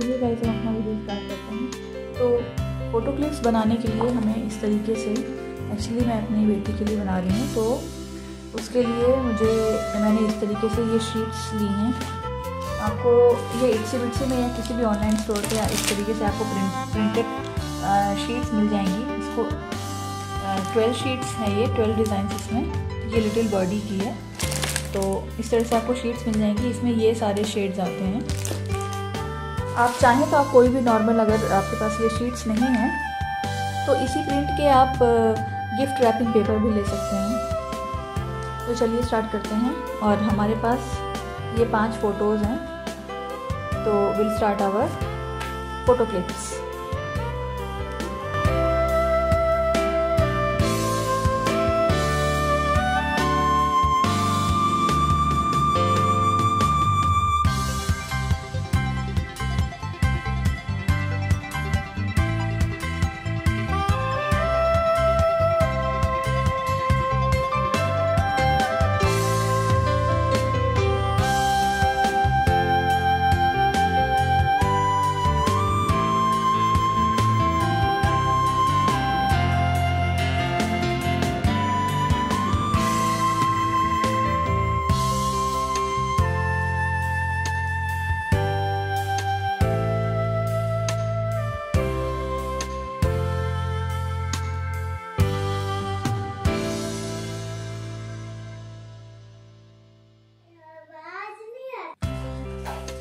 चलिए गाइस हम अपना वीडियो स्टार्ट करते हैं। तो फ़ोटो क्लिप्स बनाने के लिए हमें इस तरीके से एक्चुअली मैं अपनी बेटी के लिए बना रही हूँ तो उसके लिए मुझे, मैंने इस तरीके से ये शीट्स ली हैं। आपको ये इट्सी बिट्सी में या किसी भी ऑनलाइन स्टोर पे इस तरीके से आपको प्रिंट प्रिंटेड शीट्स मिल जाएँगी। इसको ट्वेल्व शीट्स हैं ये ट्वेल्व डिज़ाइन इसमें। ये लिटिल बॉडी की है। तो इस तरह से आपको शीट्स मिल जाएँगी। इसमें ये सारे शेड्स आते हैं। आप चाहें तो आप कोई भी नॉर्मल अगर आपके पास ये शीट्स नहीं हैं तो इसी प्रिंट के आप गिफ्ट रैपिंग पेपर भी ले सकते हैं। तो चलिए स्टार्ट करते हैं और हमारे पास ये पाँच फ़ोटोज़ हैं तो will start our photo clips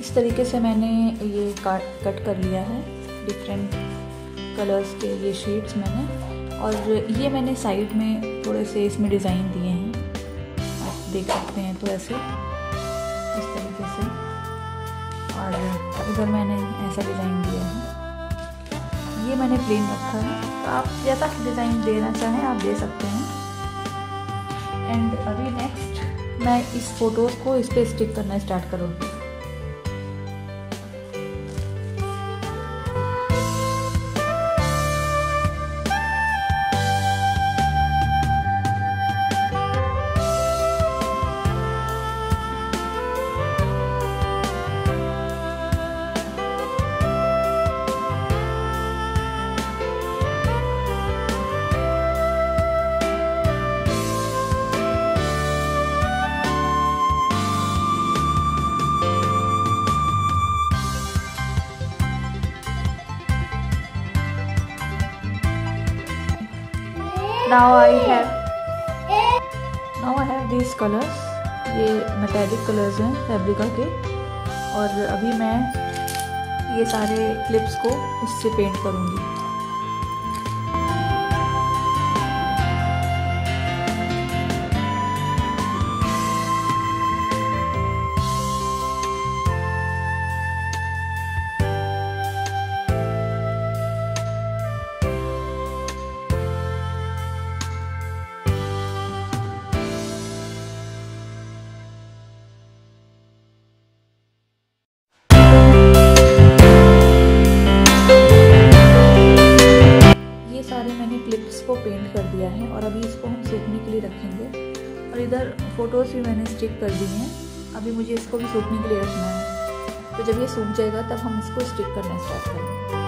इस तरीके से मैंने ये काट कर लिया है। डिफरेंट कलर्स के ये शेड्स मैंने। और ये मैंने साइड में थोड़े से इसमें डिज़ाइन दिए हैं। आप देख सकते हैं तो ऐसे, इस तरीके से। और इधर मैंने ऐसा डिज़ाइन दिया है। ये मैंने प्लेन रखा है। तो आप जैसा डिज़ाइन देना चाहें, आप दे सकते हैं। एंड अभी नेक्स्ट मैं इस फ़ोटोज़ को इस पर स्टिक करना स्टार्ट करूँगी। Now I have now I have these colors. ये मेटेलिक कलर्स हैं फैब्रिका के। और अभी मैं ये सारे क्लिप्स को इससे पेंट करूँगी। पेंट कर दिया है और अभी इसको हम सूखने के लिए रखेंगे। और इधर फ़ोटोज़ भी मैंने स्टिक कर दी हैं। अभी मुझे इसको भी सूखने के लिए रखना है। तो जब ये सूख जाएगा, तब हम इसको स्टिक करना स्टार्ट करेंगे।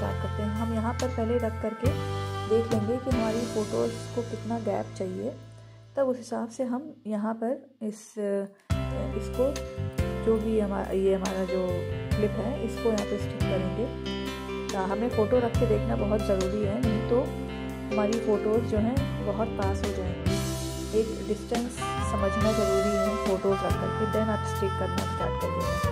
स्टार्ट करते हैं। हम यहाँ पर पहले रख करके देख लेंगे कि हमारी फ़ोटोज़ को कितना गैप चाहिए। तब उस हिसाब से हम यहाँ पर इस, इसको जो भी हमारा ये हमारा जो क्लिप है, इसको यहाँ पर स्टिक करेंगे। तो हमें फ़ोटो रख के देखना बहुत ज़रूरी है, नहीं तो हमारी फ़ोटोज़ जो हैं बहुत पास हो जाएँगी। एक डिस्टेंस समझना ज़रूरी है फ़ोटोज़ रख करके देन आप स्टिक करना स्टार्ट कर देंगे।